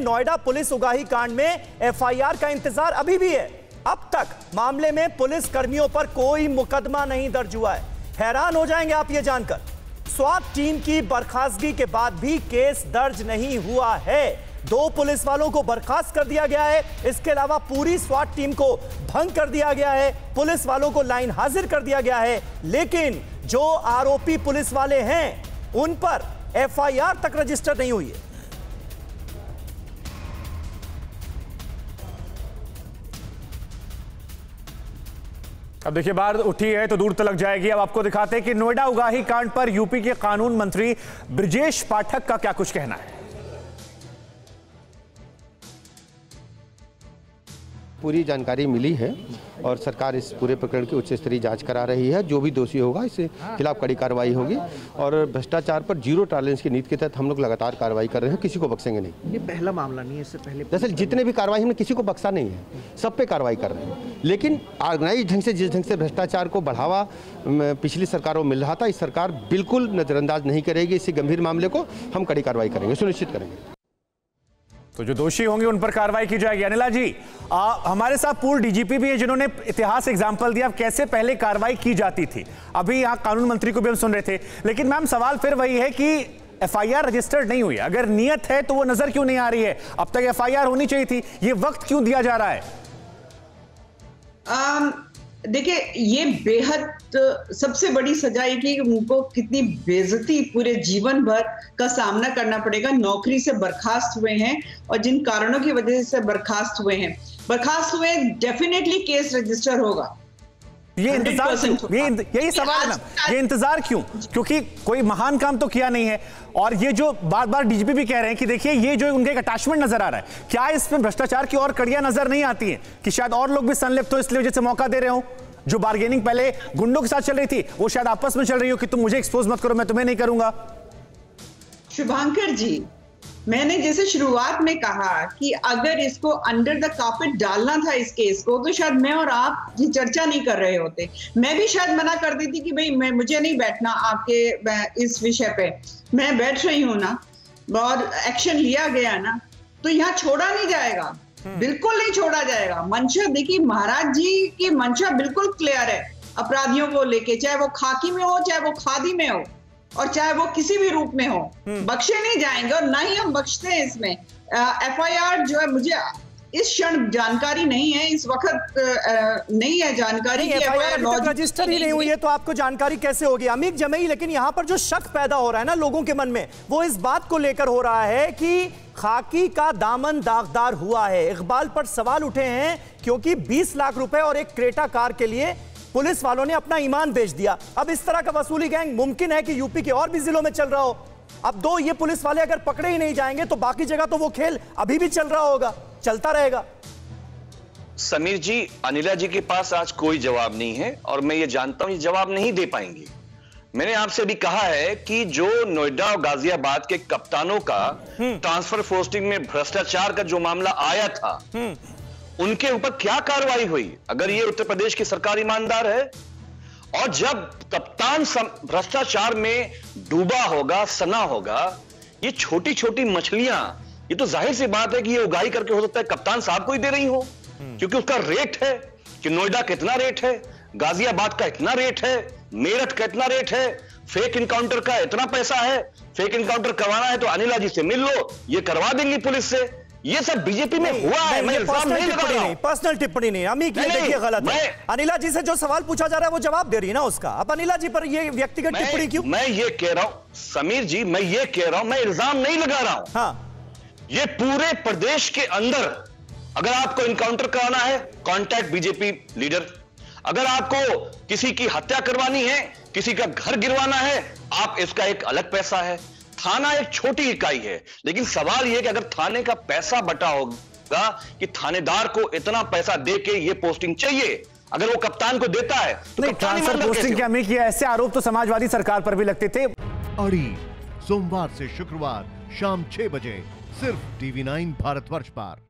Noida police उगाही कांड में एफआईआर का इंतज़ार अभी भी है। अब तक मामले में पुलिस कर्मियों पर कोई मुकदमा नहीं दर्ज हुआ है। हैरान हो जाएँगे आप ये जानकर। स्वात टीम की बर्खास्तगी के बाद भी केस दर्ज नहीं हुआ है। दो पुलिस वालों को बर्खास्त कर दिया गया है। इसके अलावा पूरी स्वात टीम को भंग कर दिया गया है। पुलिस वालों को लाइन हाजिर कर दिया गया है। लेकिन जो आरोपी पुलिस वाले हैं, उन पर एफआईआर तक रजिस्टर नहीं हुई है। अब देखिए बात उठी है तो दूर तलक जाएगी। अब आपको दिखाते हैं कि नोएडा उगाही कांड पर यूपी के कानून मंत्री ब्रजेश पाठक का क्या कुछ कहना है। पूरी जानकारी मिली है और सरकार इस पूरे प्रकरण की उच्च स्तरीय जाँच करा रही है। जो भी दोषी होगा इसके खिलाफ कड़ी कार्रवाई होगी और भ्रष्टाचार पर ज़ीरो टॉलरेंस की नीति के तहत हम लोग लगातार कार्रवाई कर रहे हैं। किसी को बख्शेंगे नहीं। ये पहला मामला नहीं है इससे पहले दरअसल जितने भी कार्रवाई हमने किसी को बख्शा नहीं है सब पे कार्रवाई कर रहे हैं। लेकिन ऑर्गेनाइज ढंग से जिस ढंग से भ्रष्टाचार को बढ़ावा पिछली सरकारों मिल रहा था इस सरकार बिल्कुल नज़रअंदाज नहीं करेगी। इसी गंभीर मामले को हम कड़ी कार्रवाई करेंगे सुनिश्चित करेंगे। तो जो दोषी होंगे उन पर कार्रवाई की जाएगी। अनिला जी आ, हमारे साथ पूर्व डीजीपी भी है जिन्होंने इतिहास एग्ज़ाम्पल दिया कैसे पहले कार्रवाई की जाती थी? अभी यहाँ कानून मंत्री को भी हम सुन रहे थे लेकिन मैम सवाल फिर वही है कि एफआईआर रजिस्टर्ड नहीं हुई अगर नियत है तो वो नज़र क्यों नहीं आ रही है? अब तक एफआईआर होनी चाहिए थी ये वक्त क्यों दिया जा रहा है? आम, देखिए, ये बेहद सबसे बड़ी सजा है कि उनको कितनी बेजती पूरे जीवन भर का सामना करना पड़ेगा। नौकरी से बर्खास्त हुए हैं और जिन कारणों की वजह से बर्खास्त हुए हैं, बर्खास्त हुए डेफिनेटली केस रजिस्टर होगा। ये इंतज़ार क्यों? ये यही सवाल है ना। ये इंतज़ार क्यों? क्योंकि कोई महान काम तो किया नहीं है। और ये जो बार बार डीजीपी भी कह रहे हैं कि देखिए ये जो उनका एक अटैचमेंट नज़र आ रहा है क्या इसमें भ्रष्टाचार की और कड़ियाँ नज़र नहीं आती है? कि शायद और लोग भी संलिप्त हो इसलिए वजह से मौका दे रहे हो? जो बार्गेनिंग पहले गुंडों के साथ चल रही थी वो शायद आपस में चल रही हो कि तुम मुझे एक्सपोज मत करो मैं तुम्हें नहीं करूँगा। शुभांकर जी मैंने जैसे शुरुआत में कहा कि अगर इसको अंडर द कार्पेट डालना था इस केस को तो शायद मैं और आप ये चर्चा नहीं कर रहे होते। मैं भी शायद मना कर देती कि भाई मैं मुझे नहीं बैठना आपके इस विषय पे। मैं बैठ रही हूँ ना और एक्शन लिया गया ना तो यहाँ छोड़ा नहीं जाएगा। बिल्कुल नहीं छोड़ा जाएगा। मंशा देखिए महाराज जी की मंशा बिल्कुल क्लियर है। अपराधियों को लेके चाहे वो खाकी में हो चाहे वो खादी में हो। और चाहे वो किसी भी रूप में हो बख्शे नहीं जाएँगे और ना ही हम बख्शते हैं इसमें। एफआईआर जो है मुझे इस क्षण जानकारी नहीं है इस वक्त नहीं है जानकारी नहीं, एफआईआर रजिस्टर ही नहीं हुई है तो आपको जानकारी कैसे होगी? अमीक जमई लेकिन यहाँ पर जो शक पैदा हो रहा है ना लोगों के मन में वो इस बात को लेकर हो रहा है कि खाकी का दामन दागदार हुआ है। इकबाल पर सवाल उठे हैं क्योंकि 20 लाख रुपए और एक क्रेटा कार के लिए पुलिस वालों ने अपना ईमान बेच दिया। अब इस तरह का वसूली गैंग मुमकिन है कि यूपी के और भी जिलों में चल रहा हो। अब दो ये पुलिस वाले अगर पकड़े ही नहीं जाएँगे तो बाकी जगह तो वो खेल अभी भी चल रहा होगा। चलता रहेगा। समीर जी अनिला जी के पास आज कोई जवाब नहीं है और मैं ये जानता हूँ ये जवाब नहीं दे पाएँगे। मैंने आपसे भी कहा है कि जो नोएडा और गाजियाबाद के कप्तानों का ट्रांसफ़र पोस्टिंग में भ्रष्टाचार का जो मामला आया था उनके ऊपर क्या कार्रवाई हुई? अगर ये उत्तर प्रदेश की सरकार ईमानदार है और जब कप्तान भ्रष्टाचार में डूबा होगा सना होगा ये छोटी छोटी मछलियाँ ये तो ज़ाहिर सी बात है कि ये उगाई करके हो सकता है कप्तान साहब को ही दे रही हो क्योंकि उसका रेट है कि नोएडा कितना रेट है गाजियाबाद का इतना रेट है मेरठ का इतना रेट है फेक इनकाउंटर का इतना पैसा है फेक इनकाउंटर करवाना है तो अनिला जी से मिल लो ये करवा देंगी पुलिस से। ये सब बीजेपी में हुआ है मैं इल्ज़ाम नहीं लगा। रहा पर्सनल टिप्पणी नहीं अमीक ये देखिए गलत है। अनिला जी से जो सवाल पूछा जा रहा है वो जवाब दे रही है ना उसका। अब अनिला जी पर ये व्यक्तिगत टिप्पणी क्यों मैं ये कह रहा हूँ समीर जी मैं ये कह रहा हूँ मैं इल्ज़ाम नहीं लगा रहा हूँ। हाँ। ये पूरे प्रदेश के अंदर अगर आपको इनकाउंटर कराना है कॉन्टैक्ट बीजेपी लीडर अगर आपको किसी की हत्या करवानी है किसी का घर गिरवाना है आप इसका एक अलग पैसा है। थाना एक छोटी इकाई है लेकिन सवाल यह कि अगर थाने का पैसा बटा होगा कि थानेदार को इतना पैसा दे के ये पोस्टिंग चाहिए अगर वो कप्तान को देता है तो नहीं ट्रांसफ़र पोस्टिंग क्या नहीं किया? ऐसे आरोप तो समाजवादी सरकार पर भी लगते थे। अड़ी सोमवार से शुक्रवार शाम छह बजे सिर्फ़ टीवी नाइन भारतवर्ष पर।